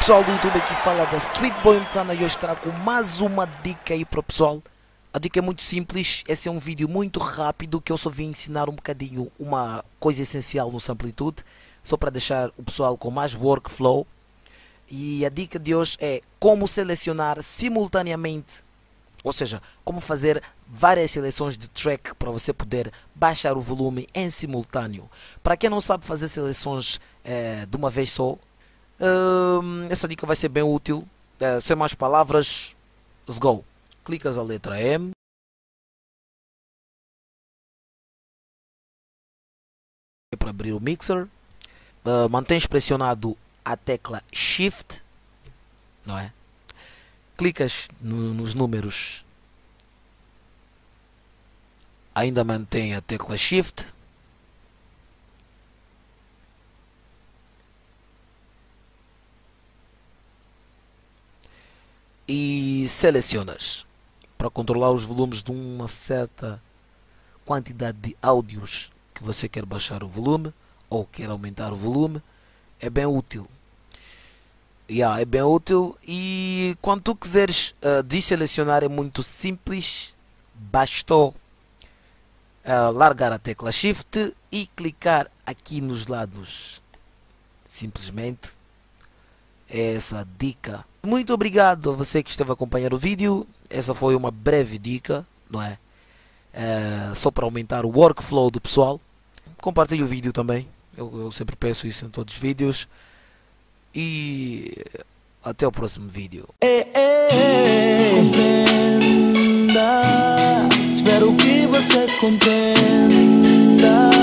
pessoal do YouTube aqui fala da Street Boy Montana e hoje trago mais uma dica aí para o pessoal. A dica é muito simples, esse é um vídeo muito rápido que eu só vim ensinar um bocadinho uma coisa essencial no Samplitude, só para deixar o pessoal com mais workflow. E a dica de hoje é como selecionar simultaneamente, ou seja, como fazer várias seleções de track para você poder baixar o volume em simultâneo. Para quem não sabe fazer seleções é, de uma vez só, essa dica vai ser bem útil. É, sem mais palavras, let's go. Clicas a letra M. Para abrir o mixer, uh, mantens pressionado a tecla Shift, não é? Clicas no, nos números, ainda mantém a tecla Shift. Selecionas para controlar os volumes de uma certa quantidade de áudios que você quer baixar o volume ou quer aumentar o volume é bem útil. Yeah, é bem útil e quando tu quiseres uh, desselecionar é muito simples, bastou uh, largar a tecla Shift e clicar aqui nos lados. Simplesmente é essa dica. Muito obrigado a você que esteve a acompanhar o vídeo. Essa foi uma breve dica, não é? Uh, só para aumentar o workflow do pessoal. Compartilhe o vídeo também. Eu, eu sempre peço isso em todos os vídeos. E até o próximo vídeo. É, é, é. Espero que você compreenda.